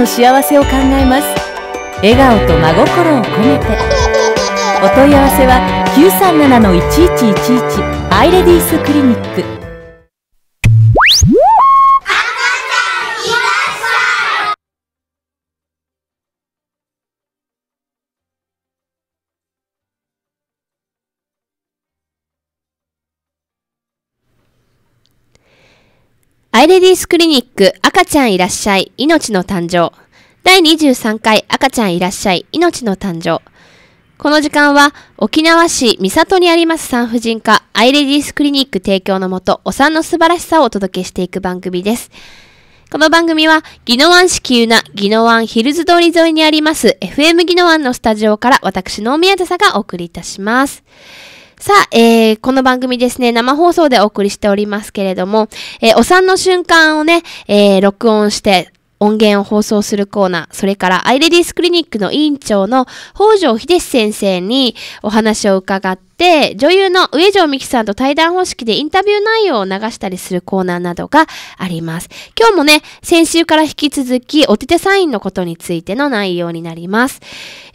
の幸せを考えます。笑顔と真心を込めて。お問い合わせは937-1111アイレディースクリニック。アイレディースクリニック赤ちゃんいらっしゃい命の誕生第23回赤ちゃんいらっしゃい命の誕生この時間は沖縄市三郷にあります産婦人科アイレディースクリニック提供のもとお産の素晴らしさをお届けしていく番組です。この番組は、宜野湾市急な宜野湾ヒルズ通り沿いにあります FM 宜野湾のスタジオから私の宮田さんがお送りいたします。さあ、えー、この番組ですね、生放送でお送りしておりますけれども、えーお産の瞬間をね、えー録音して、音源を放送するコーナー、それからアイレディスクリニックの委員長の北条秀志先生にお話を伺って、女優の上条美希さんと対談方式でインタビュー内容を流したりするコーナーなどがあります。今日もね、先週から引き続き、お手手サインのことについての内容になります。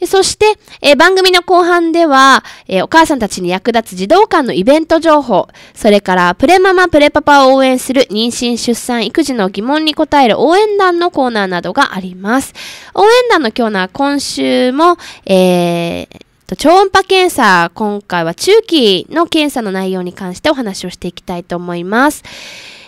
そして、え番組の後半では、えお母さんたちに役立つ児童館のイベント情報、それからプレママ、プレパパを応援する妊娠、出産、育児の疑問に答える応援団のコーナーなどがあります。応援団のコーナー、今週も、えー超音波検査、今回は中期の検査の内容に関してお話をしていきたいと思います。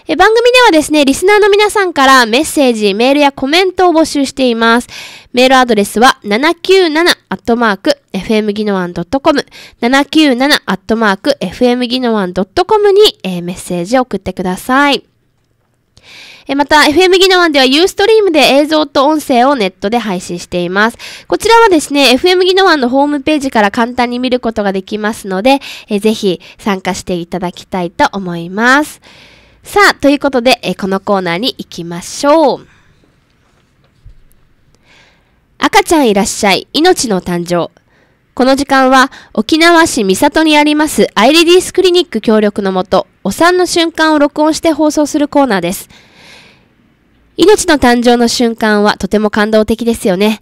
え番組ではですね、リスナーの皆さんからメッセージ、メールやコメントを募集しています。メールアドレスは 797-fm ギノワン .com 797-fm ギノワン .com に、えーメッセージを送ってください。えまた、FM ギノワンでは Ustream で映像と音声をネットで配信しています。こちらはですね、FM ギノワンのホームページから簡単に見ることができますので、えぜひ参加していただきたいと思います。さあ、ということで、えこのコーナーに行きましょう。赤ちゃんいらっしゃい、命の誕生。この時間は沖縄市三郷にありますアイレディースクリニック協力のもと、お産の瞬間を録音して放送するコーナーです。命の誕生の瞬間はとても感動的ですよね。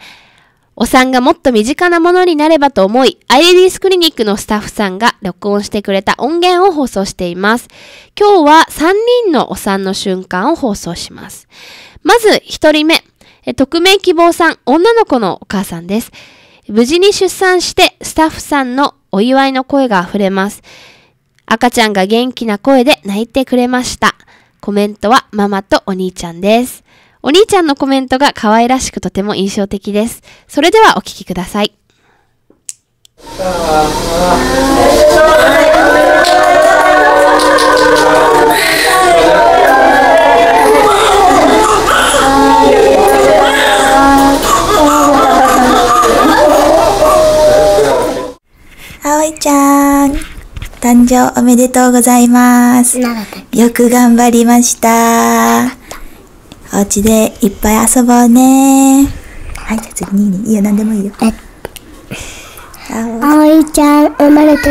お産がもっと身近なものになればと思い、アイレディスクリニックのスタッフさんが録音してくれた音源を放送しています。今日は3人のお産の瞬間を放送します。まず1人目、匿名希望さん、女の子のお母さんです。無事に出産してスタッフさんのお祝いの声が溢れます。赤ちゃんが元気な声で泣いてくれました。コメントはママとお兄ちゃんです。お兄ちゃんのコメントが可愛らしくとても印象的です。それではお聞きください。あおいちゃん、誕生おめでとうございます。よく頑張りました。お家でいっぱい遊ぼうね。はい、じゃあ次にいいよ、何でもいいよ。ああおいちゃん生まれてき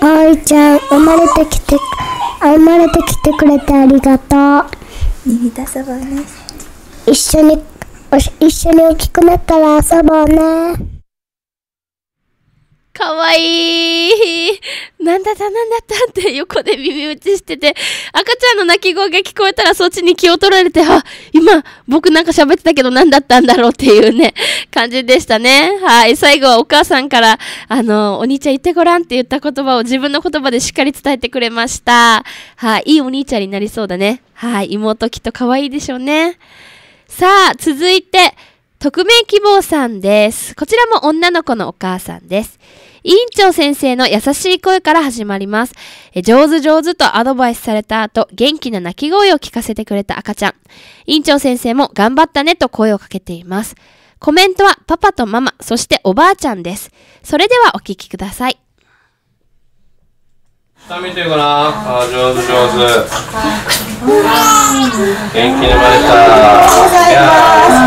た。あおいちゃん生まれてきて、生まれてきてくれてありがとう。お、耳で遊ぼうね。一緒に、一緒に大きくなったら遊ぼうね。かわいい。なんだったなんだったって横で耳打ちしてて、赤ちゃんの泣き声が聞こえたらそっちに気を取られて、あ、今僕なんか喋ってたけど何だったんだろうっていうね、感じでしたね。はい。最後はお母さんから、あの、お兄ちゃん言ってごらんって言った言葉を自分の言葉でしっかり伝えてくれました。はい。いいお兄ちゃんになりそうだね。はい。妹きっと可愛いでしょうね。さあ、続いて、匿名希望さんです。こちらも女の子のお母さんです。委員長先生の優しい声から始まります。え上手上手とアドバイスされた後、元気な泣き声を聞かせてくれた赤ちゃん。委員長先生も頑張ったねと声をかけています。コメントはパパとママ、そしておばあちゃんです。それではお聞きください。下見てごらん。あー、上手上手。元気に生まれた。いやー。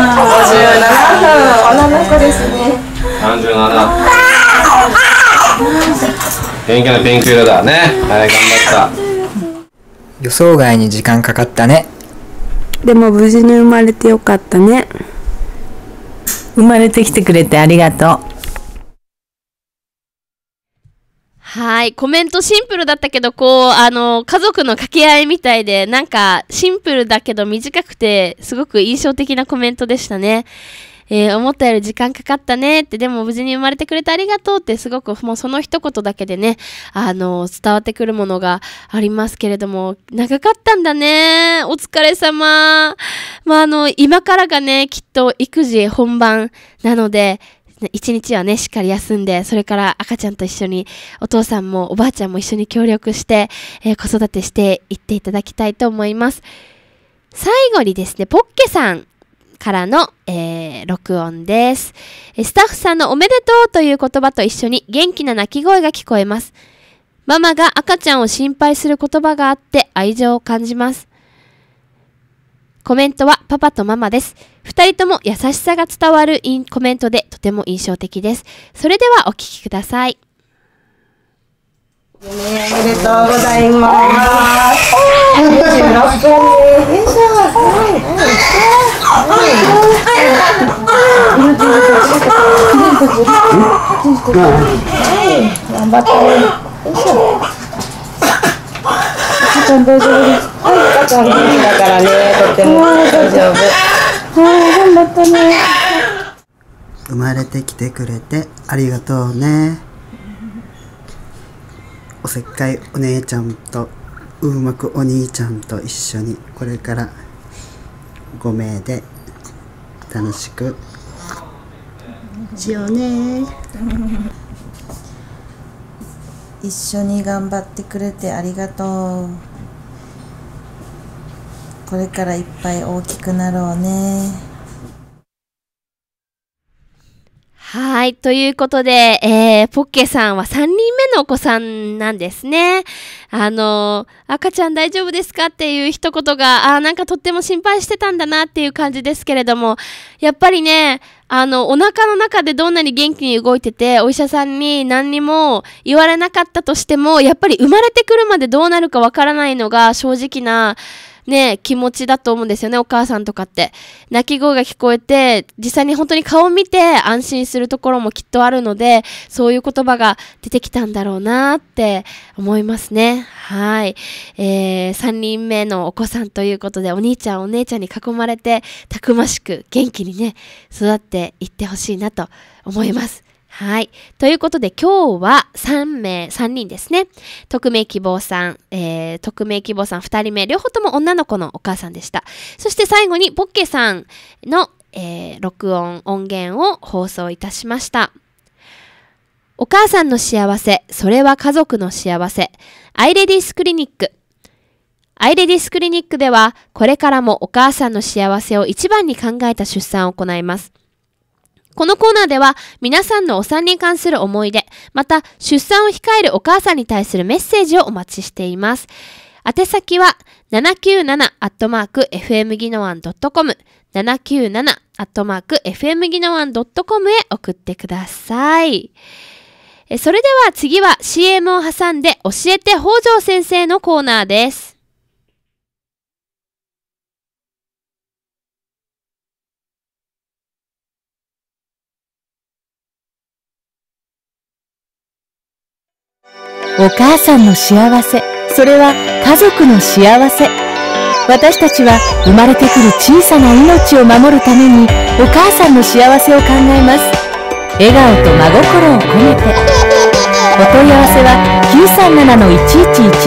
女の子ですね。37。元気なピンク色だね。はい、頑張った。予想外に時間かかったねでも無事に生まれてよかったね。生まれてきてくれてありがとう。はい。コメントシンプルだったけど、こう、あの、家族の掛け合いみたいで、なんか、シンプルだけど短くて、すごく印象的なコメントでしたね。えー思ったより時間かかったねって、でも無事に生まれてくれてありがとうって、すごくもうその一言だけでね、あの、伝わってくるものがありますけれども、長かったんだね。お疲れ様。まあ、あの、今からがね、きっと育児本番なので、一日はね、しっかり休んで、それから赤ちゃんと一緒に、お父さんもおばあちゃんも一緒に協力して、えー子育てしていっていただきたいと思います。最後にですね、ポッケさんからの、えー録音です。えースタッフさんのおめでとうという言葉と一緒に元気な泣き声が聞こえます。ママが赤ちゃんを心配する言葉があって愛情を感じます。コメントはパパとママです。二人とも優しさが伝わるインコメントでとても印象的です。それではお聞きください。おめでとうございます。26分頑張って。ね。よいしょ。赤ちゃん大丈夫です。はい、赤ちゃん元気だからね、とって。も大丈夫。はい、頑張ったね。生まれて。きて。くれて。ありがとうねおせっかいお姉ちゃんとうまくお兄ちゃんと一緒にこれから5名で。楽しく。しようね。一緒に頑張ってくれてありがとう。これからいっぱい大きくなろうね。はい。ということで、えー、ポッケさんは3人目のお子さんなんですね。あのー赤ちゃん大丈夫ですかっていう一言が、あなんかとっても心配してたんだなっていう感じですけれども、やっぱりね、あの、お腹の中でどんなに元気に動いてて、お医者さんに何にも言われなかったとしても、やっぱり生まれてくるまでどうなるかわからないのが正直な、ね、気持ちだと思うんですよね、お母さんとかって。泣き声が聞こえて、実際に本当に顔を見て安心するところもきっとあるので、そういう言葉が出てきたんだろうなって思いますね。はい。えー、3人目のお子さんということで、お兄ちゃんお姉ちゃんに囲まれて、たくましく元気にね、育っていってほしいなと思います。はい。ということで今日は3名、3人ですね。匿名希望さん、えー、匿名希望さん2人目、両方とも女の子のお母さんでした。そして最後にポッケさんの、えー録音、音源を放送いたしました。お母さんの幸せ、それは家族の幸せ。アイレディスクリニック。アイレディスクリニックでは、これからもお母さんの幸せを一番に考えた出産を行います。このコーナーでは皆さんのお産に関する思い出、また出産を控えるお母さんに対するメッセージをお待ちしています。宛先は 797-fm ギノワン .com 797-fm ギノワン .com へ送ってください。それでは次は CM を挟んで教えて北条先生のコーナーです。お母さんの幸せ。それは家族の幸せ。私たちは生まれてくる小さな命を守るためにお母さんの幸せを考えます。笑顔と真心を込めて。お問い合わせは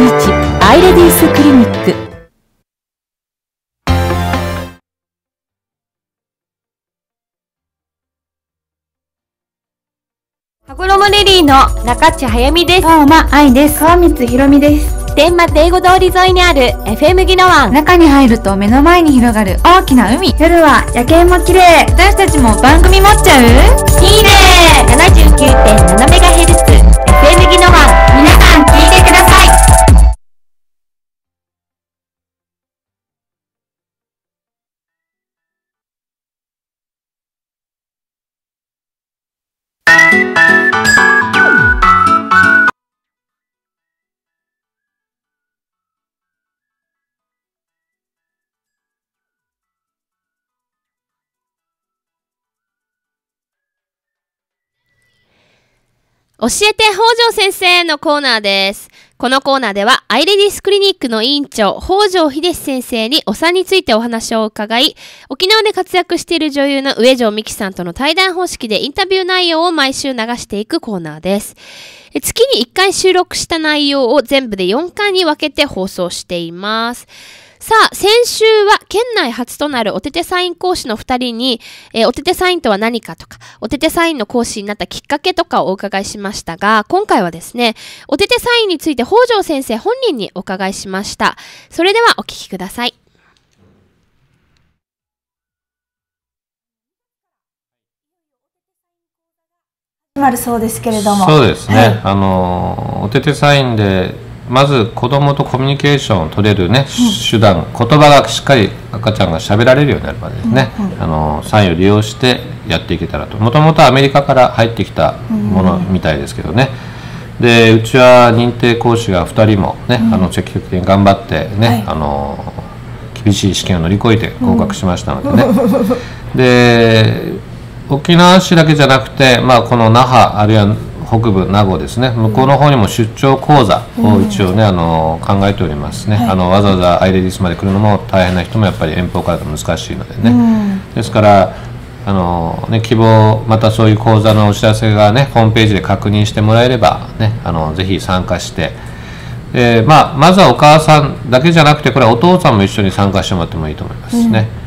937-1111アイレディースクリニック。の中地早美です。青間愛です。川光ひろみです。天満英語通り沿いにある FM ギノワン。中に入ると目の前に広がる大きな海。夜は夜景も綺麗。私たちも番組持っちゃう？いいね !79.7MHz FM ギノワン。皆さん聞いてください。教えて北条先生のコーナーです。このコーナーでは、アイレディスクリニックの委員長、北条秀先生にお産についてお話を伺い、沖縄で活躍している女優の上条美希さんとの対談方式でインタビュー内容を毎週流していくコーナーです。月に1回収録した内容を全部で4回に分けて放送しています。さあ、先週は県内初となるおててサイン講師の2人に、えーおててサインとは何かとか、おててサインの講師になったきっかけとかをお伺いしましたが、今回はですね、おててサインについて北条先生本人にお伺いしました。それではお聞きください。まるそうですけれども。そうですね、あのおててサインでまず子供とコミュニケーションを取れるね、手段言葉がしっかり赤ちゃんが喋られるようになるまでですね、あのサインを利用してやっていけたらと。もともとアメリカから入ってきたものみたいですけどね、でうちは認定講師が2人もね、あの積極的に頑張ってね、あの厳しい試験を乗り越えて合格しましたのでね、で沖縄市だけじゃなくて、まあ、この那覇あるいは北部名護ですね。向こうの方にも出張講座を一応ね、あの考えておりますね、あのわざわざアイレディスまで来るのも大変な人もやっぱり遠方からだと難しいのでね、ですからあの、ね、希望またそういう講座のお知らせがねホームページで確認してもらえればねあのぜひ参加して。で、まあ、まずはお母さんだけじゃなくてこれはお父さんも一緒に参加してもらってもいいと思いますね。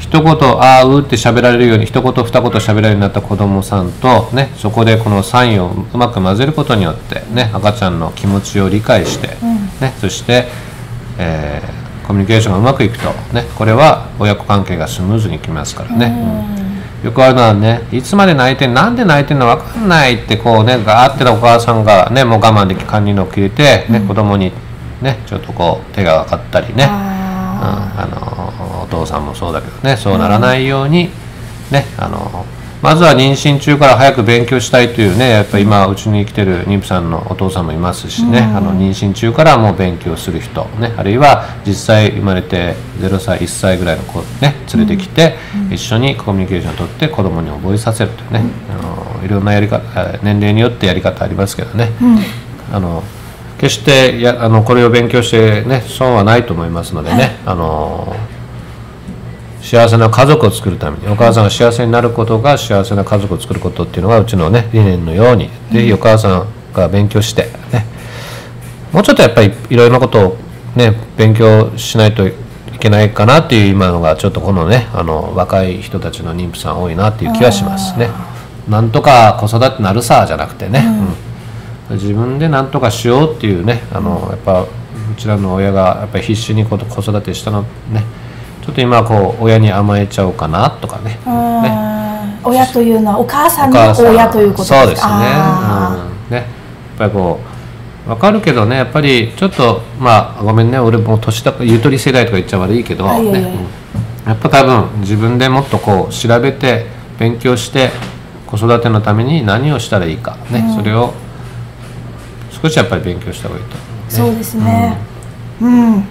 一言「あーう」って喋られるように一言二言喋られるようになった子供さんと、ね、そこでこのサインをうまく混ぜることによって、ね、赤ちゃんの気持ちを理解して、ね、そして、えーコミュニケーションがうまくいくと、ね、これは親子関係がスムーズにいきますからね。うん。よくあるのはねいつまで泣いてんなんで泣いてんの分かんないってこうねガーってなお母さんがねもう我慢でき管理のを切れて、ね子供にねちょっとこう手がかかったりね、うん、あのお父さんもそうだけどねそうならないように、ねあのまずは妊娠中から早く勉強したいというねやっぱり今うちに来てる妊婦さんのお父さんもいますしね、あの妊娠中からもう勉強する人、ね、あるいは実際生まれて0歳1歳ぐらいの子ね連れてきて、一緒にコミュニケーションをとって子供に覚えさせるというね、あのいろんなやり方えー年齢によってやり方ありますけどね、あの決してやあのこれを勉強してね損はないと思いますのでね、あの幸せな家族を作るためにお母さんが幸せになることが幸せな家族を作ることっていうのがうちのね理念のようにぜひお母さんが勉強してね。もうちょっとやっぱりいろいろなことをね勉強しないといけないかなっていう今のがちょっとこのねあの若い人たちの妊婦さん多いなっていう気がしますね。なんとか子育てなるさじゃなくてね、うん。自分で何とかしようっていうねあのやっぱうちらの親がやっぱり必死に子子育てしたのねちょっと今はこう親に甘えちゃおうかなとかね。うん親というのはお母さんの親ということですか？そうですね,、あうん、ね。やっぱりこう分かるけどねやっぱりちょっとまあごめんね俺もう年だゆとり世代とか言っちゃ悪いけど、はいはいはうんやっぱ多分自分でもっとこう調べて勉強して子育てのために何をしたらいいか。ね、それを少しやっぱり勉強した方がいいとね、ーそうですね。うん、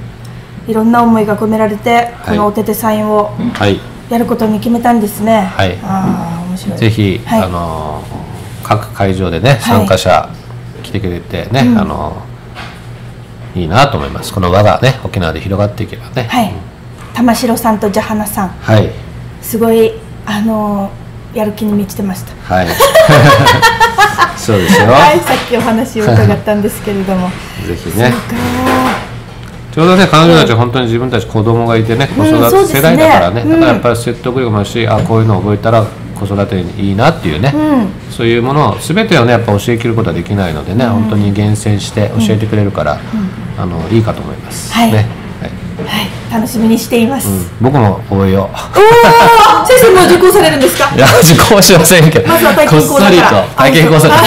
いろんな思いが込められてこのおててサインをはい。やることに決めたんですね。はい。ああ面白い。ぜひ、はい。あの各会場でね参加者来てくれてね、あのいいなと思います。この輪がね沖縄で広がっていけばね。はい。玉城さんとジャハナさん。はい。すごいあのやる気に満ちてました。はい。そうですよ、はい。さっきお話を伺ったんですけれども。ぜひねちょうどね。彼女たちは本当に自分たち子供がいてね子育て世代だからね、うんだからやっぱり説得力もあるしあこういうのを覚えたら子育てにいいなっていうね、うん。そういうものを全てをねやっぱ教えきることはできないのでね、本当に厳選して教えてくれるから、あのいいかと思います、はい。ね。はい。はい。楽しみにしています、うん。僕も覚えようおお 先生もう受講されるんですか？いや受講しませんけど。まこっそりと体験講座から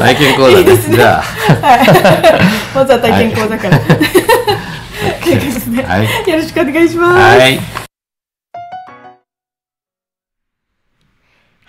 体験講座いいですね。じゃあ。はい。まずは体験講座から、結構 ですね、はい。よろしくお願いします。はい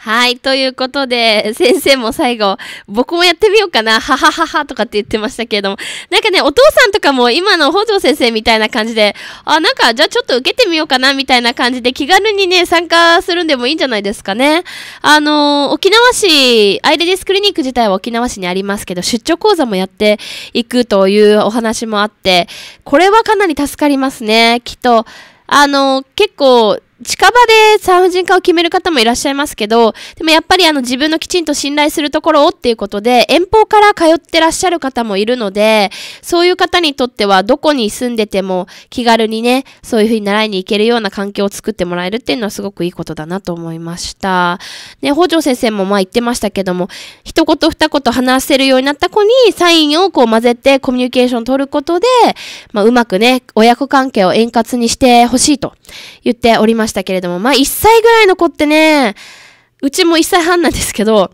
はい。ということで、先生も最後、僕もやってみようかな、ははははとかって言ってましたけれども、なんかね、お父さんとかも今の北条先生みたいな感じで、あ、なんか、じゃあちょっと受けてみようかな、みたいな感じで気軽にね、参加するんでもいいんじゃないですかね。あのー、沖縄市、アイレディスクリニック自体は沖縄市にありますけど、出張講座もやっていくというお話もあって、これはかなり助かりますね。きっと、あのー、結構、近場で産婦人科を決める方もいらっしゃいますけど、でもやっぱりあの自分のきちんと信頼するところをっていうことで、遠方から通ってらっしゃる方もいるので、そういう方にとってはどこに住んでても気軽にね、そういうふうに習いに行けるような環境を作ってもらえるっていうのはすごくいいことだなと思いました。ね、北条先生もまあ言ってましたけども、一言二言話せるようになった子にサインをこう混ぜてコミュニケーションを取ることで、まあうまくね、親子関係を円滑にしてほしいと言っておりました。したけれども、まあ1歳ぐらいの子ってね、うちも1歳半なんですけど、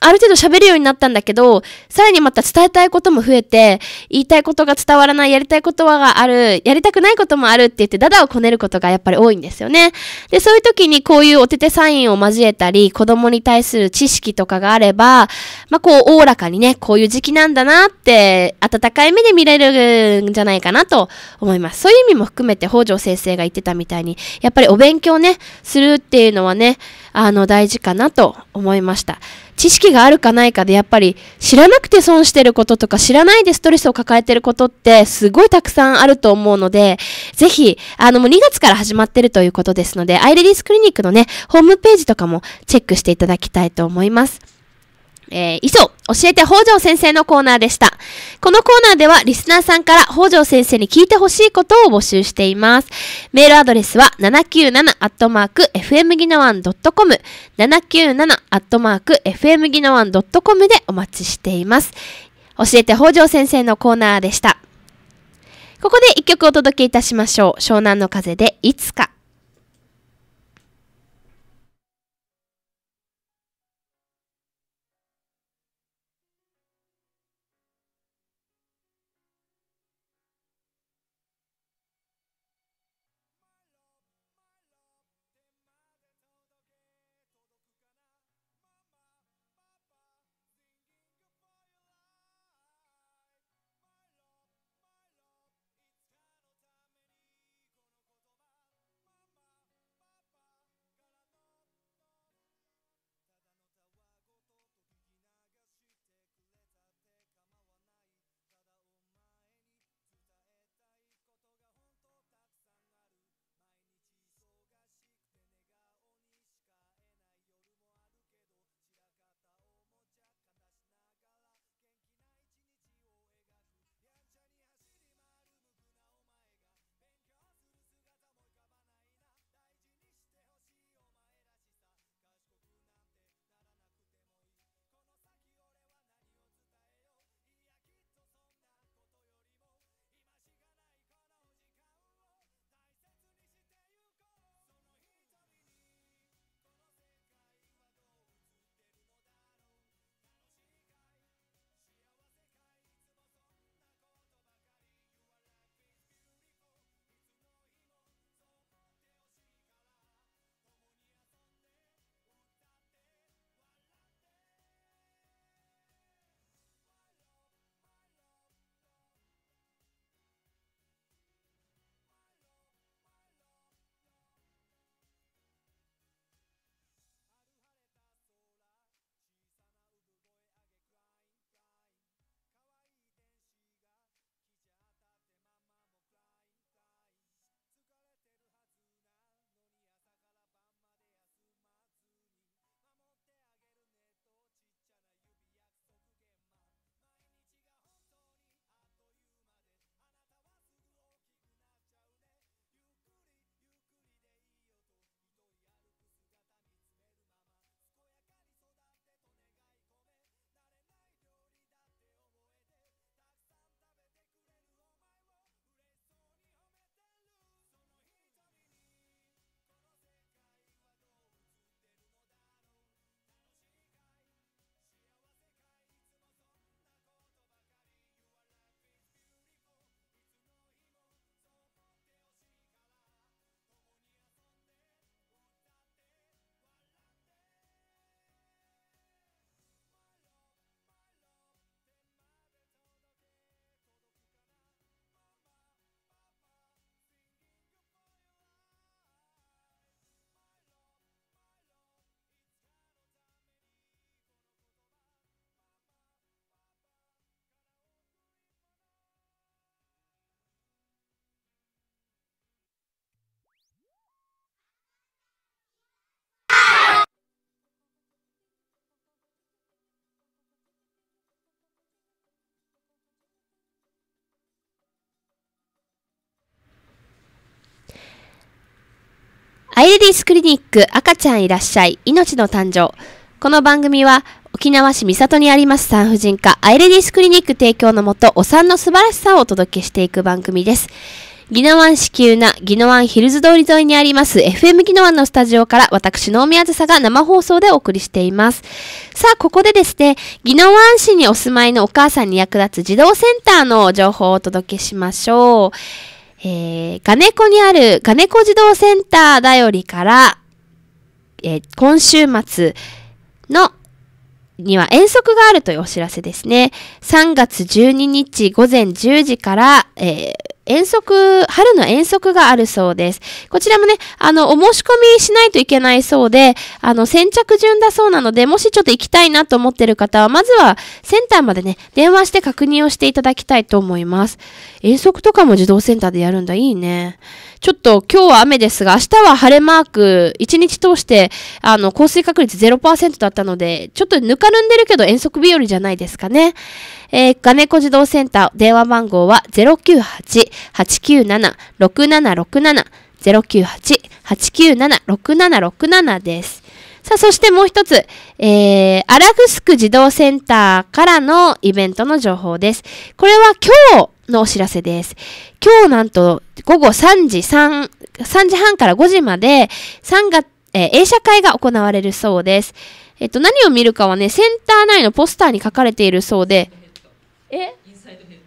ある程度喋るようになったんだけど、さらにまた伝えたいことも増えて、言いたいことが伝わらない、やりたいことがある、やりたくないこともあるって言って、ダダをこねることがやっぱり多いんですよね。で、そういう時にこういうお手手サインを交えたり、子供に対する知識とかがあれば、まあ、こう、おおらかにね、こういう時期なんだなって、温かい目で見れるんじゃないかなと思います。そういう意味も含めて、北条先生が言ってたみたいに、やっぱりお勉強ね、するっていうのはね、あの、大事かなと思いました。知識があるかないかでやっぱり知らなくて損してることとか知らないでストレスを抱えてることってすごいたくさんあると思うので、ぜひ、あのもう2月から始まってるということですので、アイレディスクリニックのね、ホームページとかもチェックしていただきたいと思います。えー、以上、教えて北条先生のコーナーでした。このコーナーではリスナーさんから北条先生に聞いてほしいことを募集しています。メールアドレスは 797-fm ギナワン .com 797-fm ギナワン .com でお待ちしています。教えて北条先生のコーナーでした。ここで一曲お届けいたしましょう。湘南の風でいつか。アイレディスクリニック赤ちゃんいらっしゃい命の誕生。この番組は沖縄市三里にあります産婦人科アイレディスクリニック提供のもとお産の素晴らしさをお届けしていく番組です。宜野湾市急な宜野湾ヒルズ通り沿いにあります FM 宜野湾のスタジオから私の宮津が生放送でお送りしています。さあ、ここでですね、宜野湾市にお住まいのお母さんに役立つ児童センターの情報をお届けしましょう。えー、ガネコにあるガネコ児童センターだよりから、えー、今週末のには遠足があるというお知らせですね。3月12日午前10時から、えー遠足、春の遠足があるそうです。こちらもね、あの、お申し込みしないといけないそうで、あの、先着順だそうなので、もしちょっと行きたいなと思ってる方は、まずはセンターまでね、電話して確認をしていただきたいと思います。遠足とかも児童センターでやるんだ。いいね。ちょっと今日は雨ですが、明日は晴れマーク、1日通して、あの、降水確率0%だったので、ちょっとぬかるんでるけど遠足日和じゃないですかね。えー、ガネコ児童センター、電話番号は098-897-6767、098-897-6767です。さあ、そしてもう一つ、えー、アラグスク児童センターからのイベントの情報です。これは今日のお知らせです。今日なんと午後3時3、3時半から5時まで3月、えー、映写会が行われるそうです。えっと、何を見るかはね、センター内のポスターに書かれているそうで、え？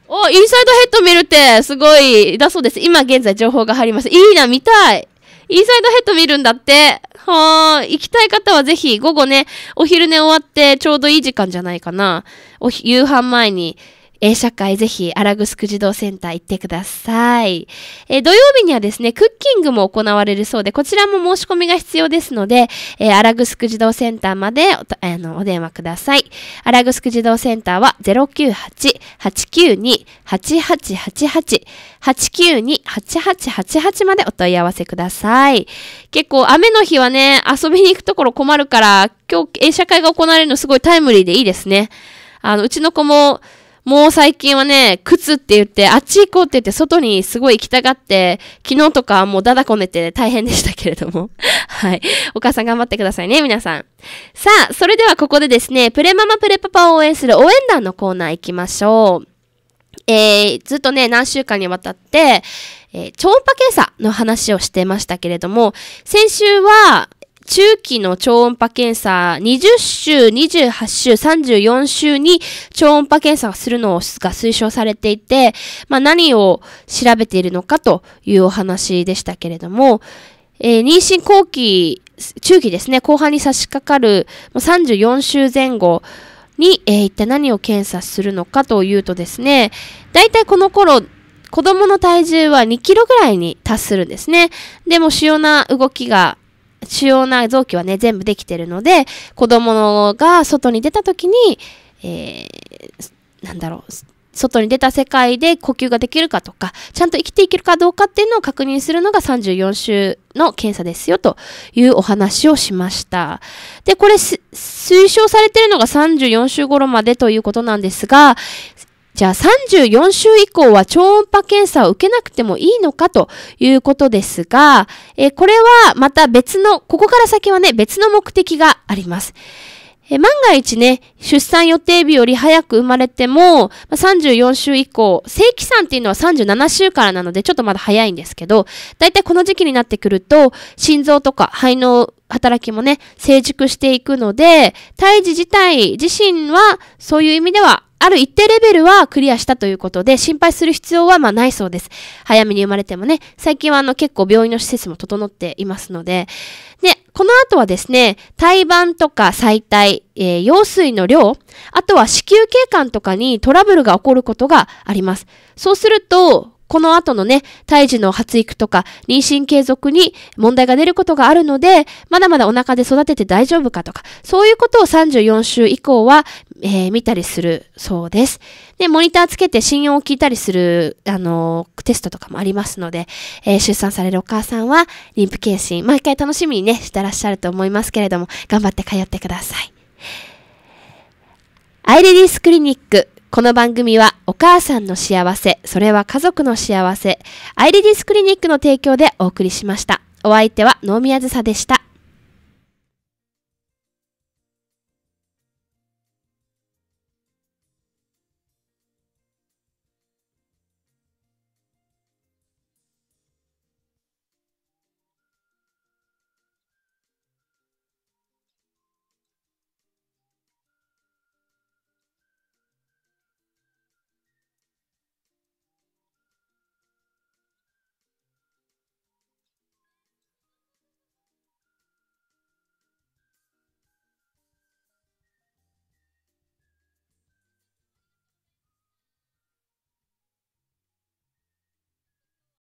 お、インサイドヘッド見るって、すごい、だそうです。今現在情報が入ります。いいな、見たい。インサイドヘッド見るんだって。はーい。行きたい方はぜひ、午後ね、お昼寝終わってちょうどいい時間じゃないかな。お夕飯前に映写会ぜひ、アラグスク児童センター行ってください。えー、土曜日にはですね、クッキングも行われるそうで、こちらも申し込みが必要ですので、えー、アラグスク児童センターまでおあのお電話ください。アラグスク児童センターは098-892-8888 892-8888までお問い合わせください。結構雨の日はね、遊びに行くところ困るから、今日映写会が行われるのすごいタイムリーでいいですね。あの、うちの子も、もう最近はね、靴って言って、あっち行こうって言って、外にすごい行きたがって、昨日とかもうだだこねて大変でしたけれども。はい。お母さん頑張ってくださいね、皆さん。さあ、それではここでですね、プレママプレパパを応援する応援団のコーナー行きましょう。えー、ずっとね、何週間にわたって、えー、超音波検査の話をしてましたけれども、先週は、中期の超音波検査、20週、28週、34週に超音波検査をするのが推奨されていて、まあ、何を調べているのかというお話でしたけれども、えー、妊娠後期、中期ですね、後半に差し掛かる34週前後に、えー、一体何を検査するのかというとですね、大体この頃、子供の体重は2キロぐらいに達するんですね。でも主要な動きが主要な臓器はね、全部できてるので、子供が外に出た時に、えー、なんだろう、外に出た世界で呼吸ができるかとか、ちゃんと生きていけるかどうかっていうのを確認するのが34週の検査ですよというお話をしました。で、これ推奨されてるのが34週頃までということなんですが、じゃあ34週以降は超音波検査を受けなくてもいいのかということですが、えこれはまた別の、ここから先はね、別の目的があります。え万が一ね、出産予定日より早く生まれても、34週以降、正規産っていうのは37週からなので、ちょっとまだ早いんですけど、だいたいこの時期になってくると、心臓とか肺の働きもね、成熟していくので、胎児自体自身は、そういう意味ではある一定レベルはクリアしたということで、心配する必要はまあないそうです。早めに生まれてもね、最近はあの結構病院の施設も整っていますので、で、この後はですね、胎盤とか最体、えー、羊水の量、あとは子宮経管とかにトラブルが起こることがあります。そうすると、この後のね、胎児の発育とか妊娠継続に問題が出ることがあるので、まだまだお腹で育てて大丈夫かとか、そういうことを34週以降は、えー、見たりするそうです。で、モニターつけて信用を聞いたりする、あのー、テストとかもありますので、えー、出産されるお母さんは、妊婦検診、毎回楽しみにね、してらっしゃると思いますけれども、頑張って通ってください。アイレディスクリニックこの番組はお母さんの幸せ、それは家族の幸せ、アイリディスクリニックの提供でお送りしました。お相手は能宮ずさでした。